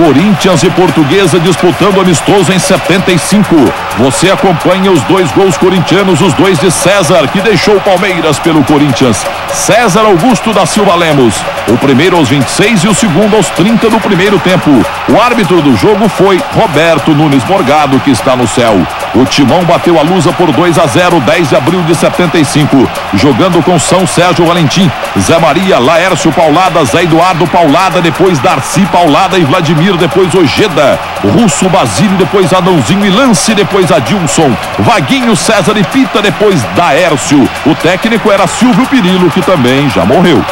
Corinthians e Portuguesa disputando amistoso em 75. Você acompanha os dois gols corintianos, os dois de César, que deixou o Palmeiras pelo Corinthians. César Augusto da Silva Lemos. O primeiro aos 26 e o segundo aos 30 do primeiro tempo. O árbitro do jogo foi Roberto Nunes Morgado, que está no céu. O Timão bateu a Lusa por 2 a 0, 10 de abril de 75. Jogando com São Sérgio Valentim, Zé Maria, Laércio Paulada, Zé Eduardo Paulada, depois Darcy Paulada e Vladimir, depois Ojeda, Russo Basílio, depois Adãozinho e Lance, depois Adilson, Vaguinho, César e Pita, depois Daércio. O técnico era Silvio Pirilo, que também já morreu.